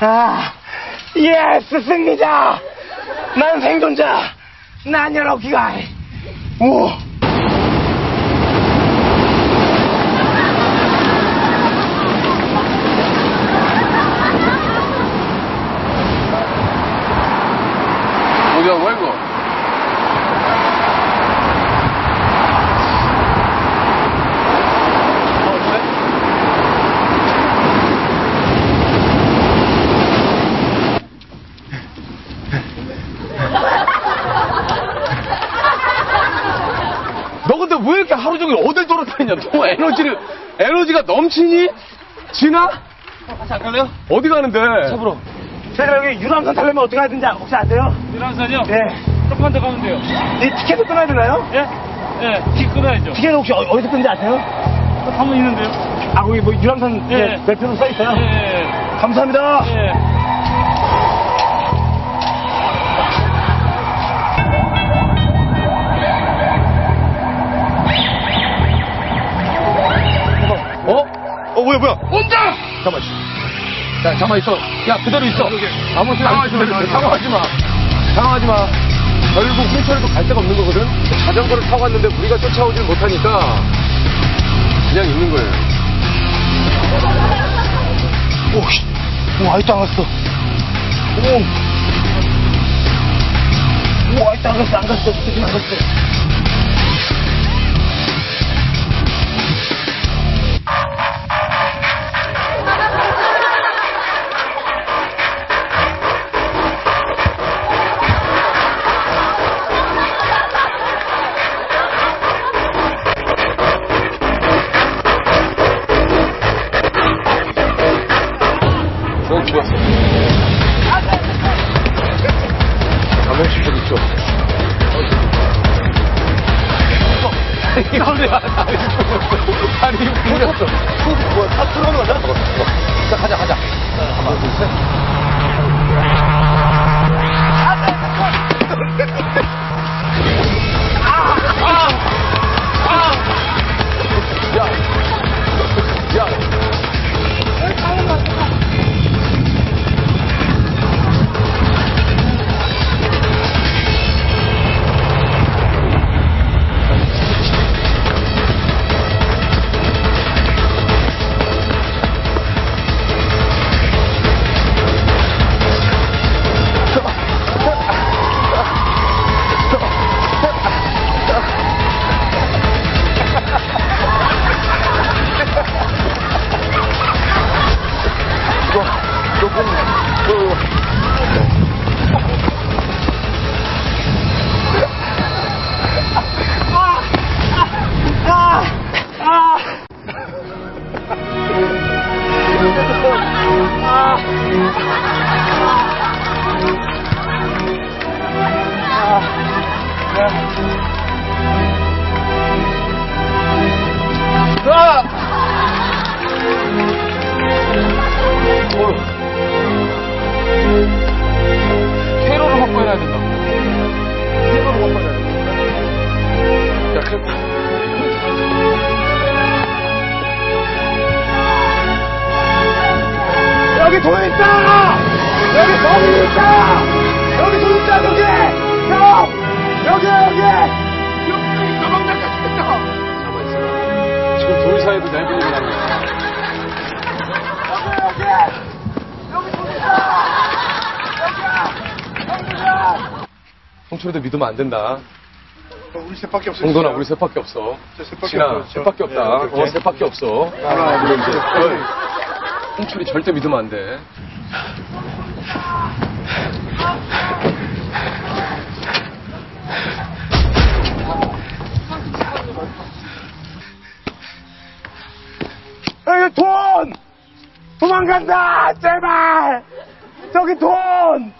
아, 예스, 승리자! 난 생존자! 난 여러 기가! 오! 어디야, 뭐야, 이렇게 하루 종일 어딜 돌아다니냐? 너 에너지를, 에너지가 넘치니? 지나? 같이 안 갈래요? 어디 가는데? 잡으러. 제가 여기 유람선 타려면 어떻게 해야 되는지 혹시 아세요? 유람선이요? 네. 조금만 더 가면 돼요. 이 티켓을 끊어야 되나요? 예? 예, 티 끊어야죠. 티켓 혹시 어, 디서 끊는지 아세요? 한번 있는데요. 아, 거기 뭐 유람선 예. 매표로 써 있어요? 예, 감사합니다. 예. 예. 뭐야, 뭐야? 온다! 잠깐만. 야, 잠깐만 있어. 야, 그대로 있어. 아무 생각 안 그대로 있어. 당황하지 마. 당황하지 마. 결국 홍철이도 갈 데가 없는 거거든? 자전거를 타고 왔는데 우리가 쫓아오질 못하니까 그냥 있는 거예요. 오, 씨. 오, 아직도 안 갔어. 오. 오, 아직도 안 갔어, 안 갔어. 지금 안 갔어. 넌 죽었어. 한 명씩 좀 있죠. 이거는 아니 풀렸어. 뭐야, 다 들어가는 거야? 자 가자 가자. 하나 둘 셋. 회로를 여기 돈 있다! 여기 돈 있다! 여기 돈 있다, 여기! 형! 여기, 여기! 여기 낚아 죽겠다! 있어. 지금 돌 사이도 일이 나고 있어. 여기, 여기! 여기 돈 있다! 여기야! 여기야! 홍철이도 믿으면 안 된다. 우리 셋밖에 없어요. 홍돈아, 우리 셋밖에 없어. 저 셋밖에 없어요. 셋밖에 없다. 네. 어, 셋밖에 없어. 하나, 둘, 셋. 홍철이 절대 믿으면 안 돼. 여기 돈! 도망간다! 제발! 저기 돈!